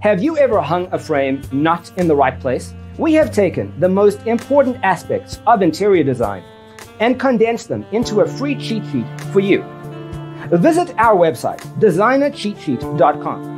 Have you ever hung a frame not in the right place? We have taken the most important aspects of interior design and condensed them into a free cheat sheet for you. Visit our website, designercheatsheet.com.